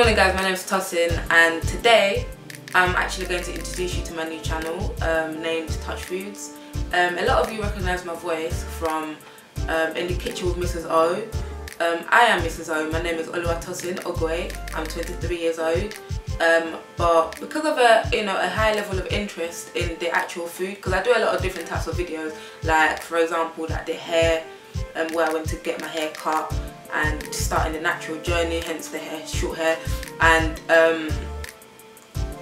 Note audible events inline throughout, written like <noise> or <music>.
morning guys, my name is Tosin and today I'm actually going to introduce you to my new channel um, named Toch Foods. Um, a lot of you recognise my voice from um, In the Kitchen with Mrs O. Um, I am Mrs O, my name is Oluwatosin Ogwe, I'm 23 years old. Um, but because of a you know a high level of interest in the actual food, because I do a lot of different types of videos, like for example like the hair, um, where I went to get my hair cut, and starting the natural journey, hence the hair, short hair. And um,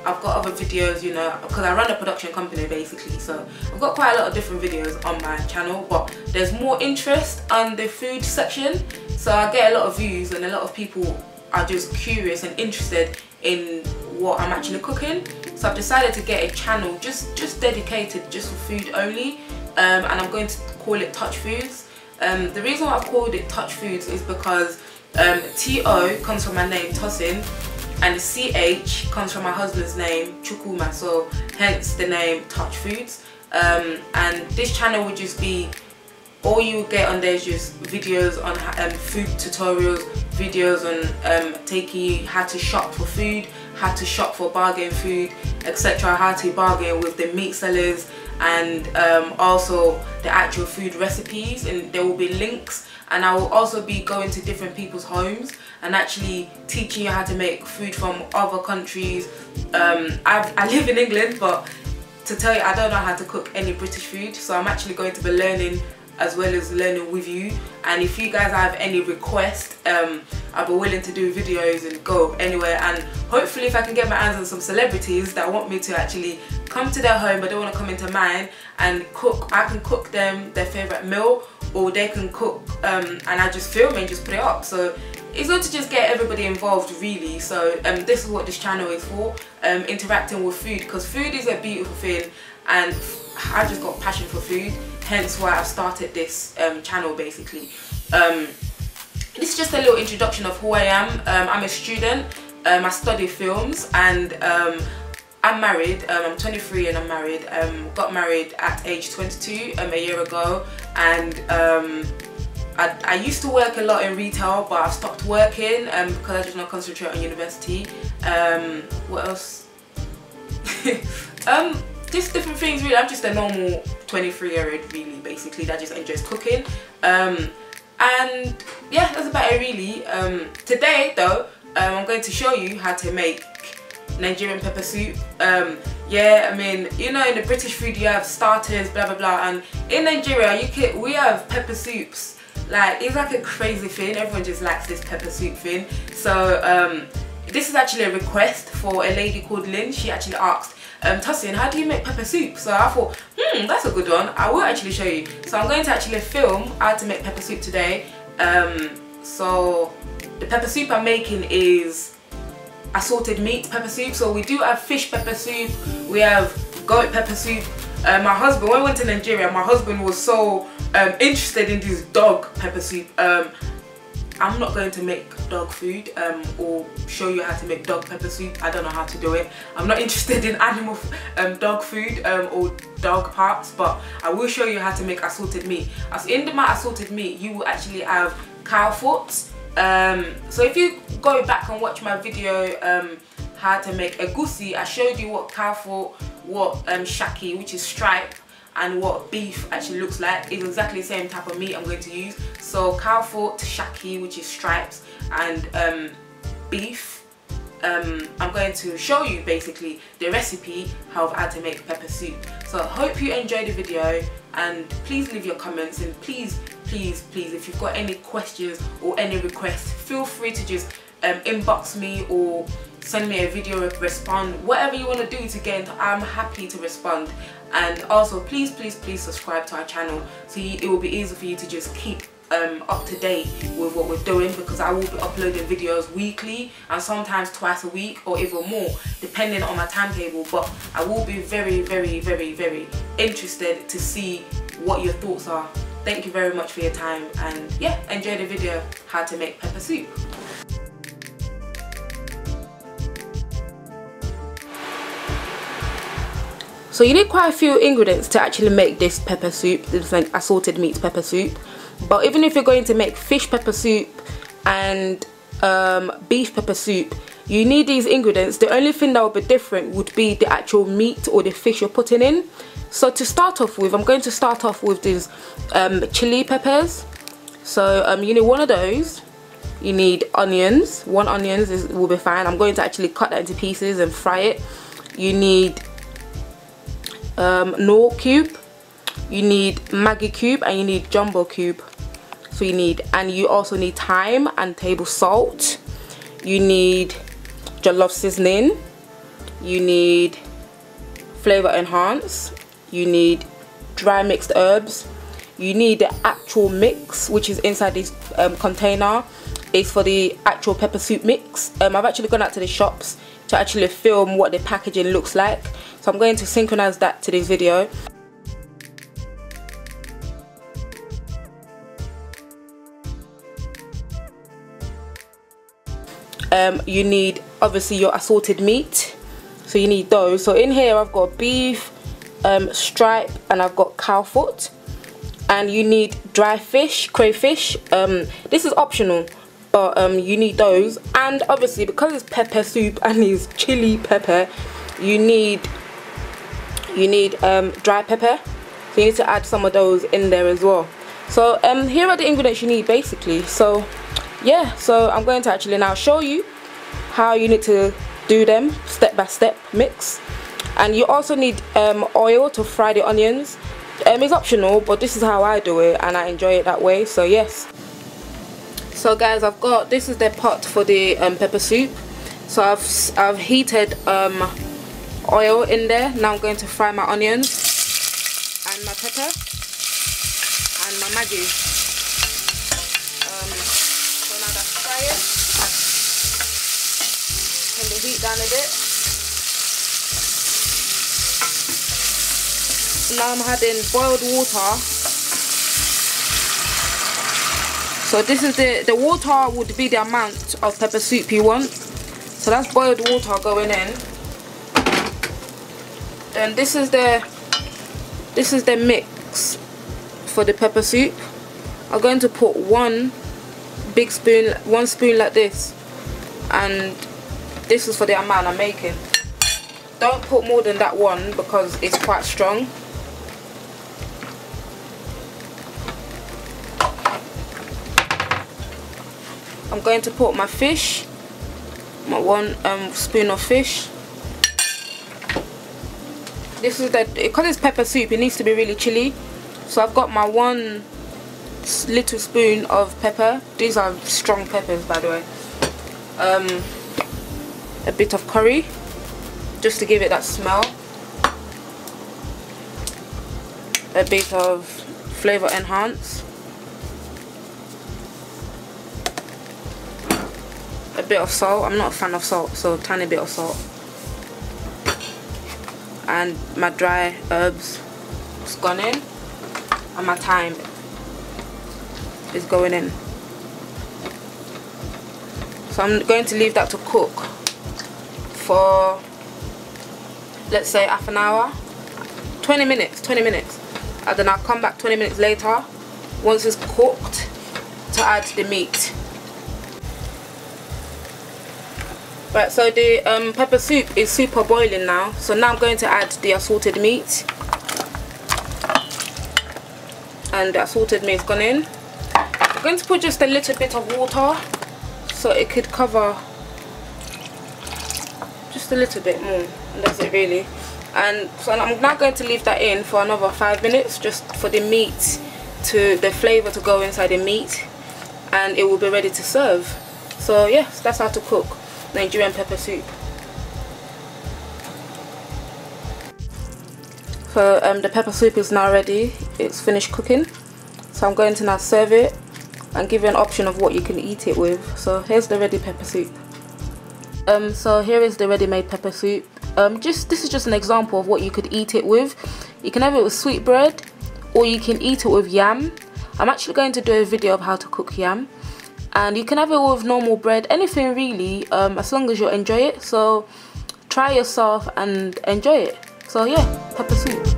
I've got other videos, you know, because I run a production company basically. So I've got quite a lot of different videos on my channel, but there's more interest on the food section. So I get a lot of views and a lot of people are just curious and interested in what I'm actually cooking. So I've decided to get a channel just, just dedicated just for food only. Um, and I'm going to call it Toch Foods. Um, the reason why I've called it Toch Foods is because um, T-O comes from my name Tosin and CH comes from my husband's name Chukwuma. So hence the name Toch Foods. Um, and this channel would just be all you get on there is just videos on um, food tutorials videos on um, taking you how to shop for food how to shop for bargain food etc how to bargain with the meat sellers and um, also the actual food recipes and there will be links. And I will also be going to different people's homes and actually teaching you how to make food from other countries. Um, i live in England but to tell you I don't know how to cook any British food so I'm actually going to be learning as well as learning with you. And if you guys have any requests um, I'll be willing to do videos and go anywhere. And hopefully if I can get my hands on some celebrities that want me to actually come to their home but don't want to come into mine and cook I can cook them their favorite meal or they can cook um, and I just film and just put it up. So it's not to just get everybody involved really. So um, this is what this channel is for um, interacting with food because food is a beautiful thing. And I just got passion for food hence why I've started this um, channel basically. Um, this is just a little introduction of who I am. Um, I'm a student. Um, I study films and um, I'm married, um, I'm 23 and I'm married, um, got married at age 22 um, a year ago. And um, I, I, used to work a lot in retail but I stopped working um, because I just not concentrate on university. Um, what else? <laughs> just different things really, I'm just a normal 23 year old really basically that just enjoys cooking and yeah that's about it really. today though I'm going to show you how to make Nigerian pepper soup. Um, yeah, I mean, you know, in the British food you have starters, blah blah blah, and in Nigeria you can we have pepper soups. Like it's like a crazy thing. Everyone just likes this pepper soup thing. So um, this is actually a request for a lady called Lynn. She actually asked, um, Tosin, how do you make pepper soup? So I thought, hmm, that's a good one. I will actually show you. So I'm going to actually film how to make pepper soup today. Um, so the pepper soup I'm making is assorted meat pepper soup. So we do have fish pepper soup, we have goat pepper soup. Uh, my husband, when we went to Nigeria, my husband was so um, interested in this dog pepper soup. Um, I'm not going to make dog food um, or show you how to make dog pepper soup. I don't know how to do it. I'm not <laughs> interested in animal um, dog food um, or dog parts, but I will show you how to make assorted meat. As in my assorted meat, you will actually have cow foot, um, so if you go back and watch my video um, how to make egusi, I showed you what cow foot, what um, shaki, which is stripe, and what beef actually looks like. is exactly the same type of meat I'm going to use. So cow foot, shaki, which is stripes, and um, beef. Um, I'm going to show you basically the recipe how I how to make pepper soup. So I hope you enjoyed the video and please leave your comments and please please please if you've got any questions or any requests feel free to just um, inbox me or send me a video respond. Whatever you want to do to get I'm happy to respond. And also please please please subscribe to our channel. So you, it will be easy for you to just keep um, up to date with what we're doing because I will be uploading videos weekly and sometimes twice a week or even more depending on my timetable. But I will be very very very very interested to see what your thoughts are. Thank you very much for your time. And yeah, enjoy the video how to make pepper soup. So you need quite a few ingredients to actually make this pepper soup, this like assorted meat pepper soup. But even if you're going to make fish pepper soup and um, beef pepper soup, you need these ingredients. The only thing that would be different would be the actual meat or the fish you're putting in. So to start off with I'm going to start off with these um, chili peppers. So um, you need one of those. You need onions. One onions is, will be fine. I'm going to actually cut that into pieces and fry it. You need um, cube. You need Maggi cube and you need jumbo cube. So you need and you also need thyme and table salt. You need jollof seasoning you need flavor enhance. You need dry mixed herbs. You need the actual mix which is inside this um, container is for the actual pepper soup mix. Um, I've actually gone out to the shops to actually film what the packaging looks like so I'm going to synchronize that to this video. Um, you need obviously your assorted meat. So you need those. So in here I've got beef um, stripe and I've got cow foot. And you need dry fish crayfish. Um, this is optional but um, you need those. And obviously because it's pepper soup <laughs> and it's chili pepper you need you need um, dry pepper. So you need to add some of those in there as well. So um, here are the ingredients you need basically. So yeah so I'm going to actually now show you how you need to do them step by step mix. And you also need um, oil to fry the onions. Um, it's optional but this is how I do it and I enjoy it that way so yes. So guys I've got this is the pot for the um, pepper soup. So I've, I've heated um, oil in there now I'm going to fry my onions and my pepper and my Maggi Um, so now that's frying. Turn the heat down a bit. Now I'm adding boiled water. So this is the, the water would be the amount of pepper soup you want. So that's boiled water going in. Then this is the this is the mix for the pepper soup. I'm going to put one big spoon, one spoon like this. And this is for the amount I'm making. Don't put more than that one because it's quite strong. I'm going to put my fish my one um, spoon of fish this is the because it's pepper soup it needs to be really chilly so I've got my one little spoon of pepper. These are strong peppers by the way. Um, a bit of curry just to give it that smell. A bit of flavor enhance. A bit of salt. I'm not a fan of salt so a tiny bit of salt and my dry herbs. It's gone in and my thyme is going in. So I'm going to leave that to cook for let's say half an hour. 20 minutes 20 minutes. And then I'll come back 20 minutes later once it's cooked to add the meat right so the um, pepper soup is super boiling now. So now I'm going to add the assorted meat. And the assorted meat has gone in. I'm going to put just a little bit of water so it could cover just a little bit more. And that's it really. And so I'm now going to leave that in for another five minutes just for the meat to the flavor to go inside the meat. And it will be ready to serve. So yes that's how to cook Nigerian pepper soup. So um, the pepper soup is now ready. It's finished cooking. So I'm going to now serve it and give you an option of what you can eat it with. So here's the ready pepper soup. Um, so here is the ready-made pepper soup. Um, just this is just an example of what you could eat it with. You can have it with sweet bread or you can eat it with yam. I'm actually going to do a video of how to cook yam and you can have it with normal bread anything really um, as long as you enjoy it. So try yourself and enjoy it. So yeah pepper soup